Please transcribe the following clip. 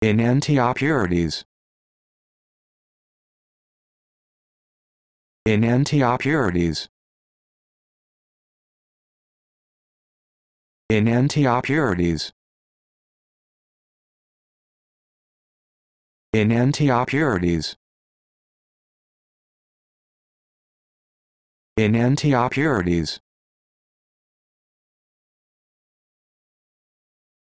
in Antiochurides. In Antiochurides. In Antiochurides. In Antiochurides. In Antiochurides.